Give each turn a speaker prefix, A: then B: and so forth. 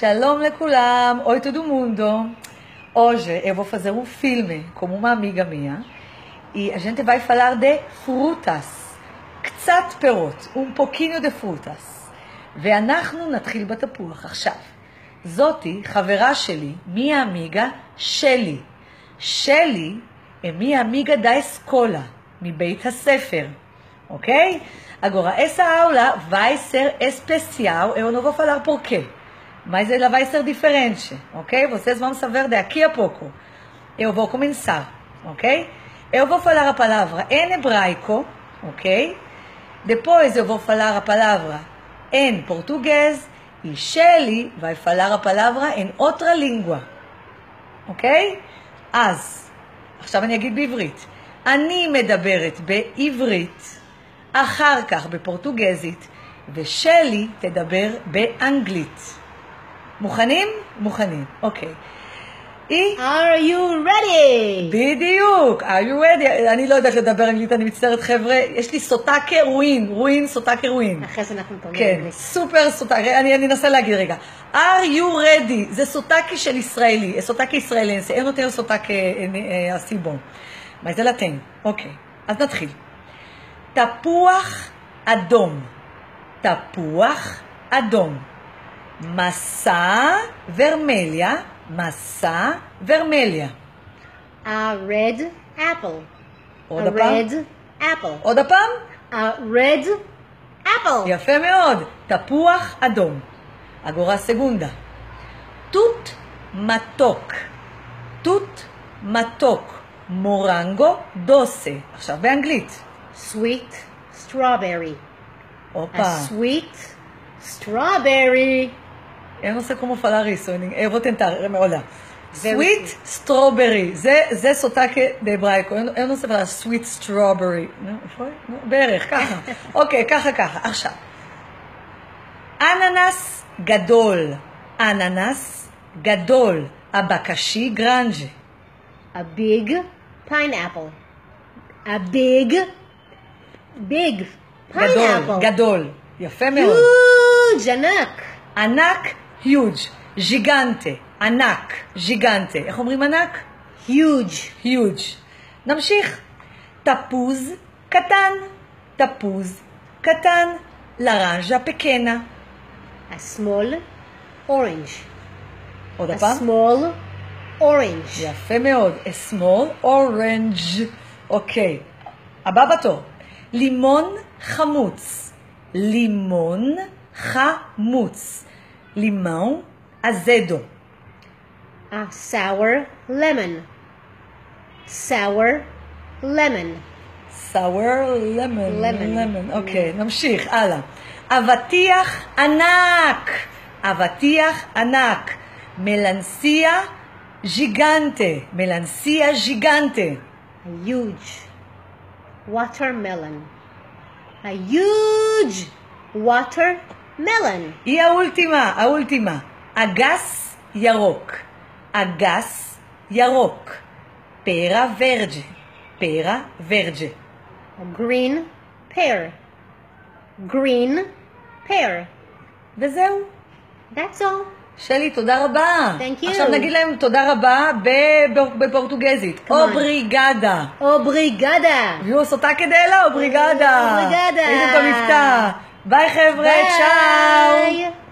A: Shalom לכולם, oi todo mundo. Hoje eu vou fazer um filme com uma amiga minha e a gente vai falar de frutas, קצת פירות, um pouquinho de frutas. ואנחנו נתחיל בתפוח עכשיו. זאתי חברה שלי, minha amiga שלי. שלי é minha amiga da escola, מבית הספר, ok? Agora, essa aula vai ser especial, eu não vou falar por quê, mas ela vai ser diferente, ok? Vocês vão saber daqui a pouco. Eu vou começar, ok? Eu vou falar a palavra em hebraico, ok? Depois eu vou falar a palavra em português e Shelly vai falar a palavra em outra língua, ok? אז, עכשיו אני אגיד בעברית. אני מדברת בעברית, אחר כך בפורטוגזית, ושלי תדבר באנגלית. מוכנים? מוכנים, אוקיי. היא...
B: Are you ready?
A: בדיוק, are you ready? אני לא יודעת לדבר אנגלית, אני מצטערת חבר'ה, יש לי סוטקה רואין, רואין, סוטקה רואין.
B: אחרי זה אנחנו נתרגם
A: כן,
B: אנגלית.
A: סופר סוטקי, אני, אנסה להגיד רגע. are you ready? זה סוטקי של ישראלי, סוטקי ישראלנסי, אין יותר סוטקי אה, assim bom. mas ela tem. אוקיי, אז נתחיל. תפוח אדום, תפוח אדום. מסע ורמליה, מסע ורמליה.
B: A red apple.
A: עוד
B: a
A: הפעם?
B: red apple.
A: עוד הפעם?
B: A red apple.
A: יפה מאוד, תפוח אדום. אגורה סגונדה. תות מתוק. תות מתוק. מורנגו דוסה. עכשיו באנגלית.
B: Sweet strawberry.
A: הופה.
B: A sweet strawberry.
A: Eu não sei como falar isso, eu vou tentar, olha. Sweet strawberry, זה, זה סוטקה דבריייקו, eu, não sei falar sweet strawberry, נו, foi? נו, בערך, ככה. אוקיי, ככה ככה, עכשיו. אננס גדול, אננס גדול, הבקשי גרנג'ה.
B: A big pineapple. A big, big
A: גדול,
B: pineapple.
A: גדול, יפה מאוד.
B: Huge, ענק.
A: ענק, huge, ז'יגנטה, ענק, ז'יגנטה. איך אומרים ענק?
B: Huge.
A: huge. נמשיך. תפוז קטן, תפוז קטן, לרנז'ה פקנה.
B: A small orange.
A: עוד
B: A
A: הפעם?
B: small orange.
A: יפה מאוד. A small orange. אוקיי. הבא בתור. לימון חמוץ. לימון חמוץ. לימון אזדו.
B: A sour lemon. Sour lemon.
A: sour lemon.
B: Lemon.
A: lemon. אוקיי, נמשיך, הלאה. אבטיח ענק. אבטיח ענק. מלנסיה ז'יגנטה. מלנסיה ז'יגנטה.
B: A huge watermelon. A huge watermelon.
A: היא האולטימה, האולטימה. אגס ירוק. אגס ירוק. Pera verde. Pera
B: verde. Green pear. Green pear.
A: וזהו.
B: That's all.
A: שלי, תודה רבה.
B: Thank you.
A: עכשיו נגיד להם תודה רבה בפורטוגזית.
B: on.
A: Obrigada.
B: Obrigada.
A: Viu sotaque dela, obrigada.
B: Obrigada.
A: היינו במבטא. ביי חבר'ה. Tchau.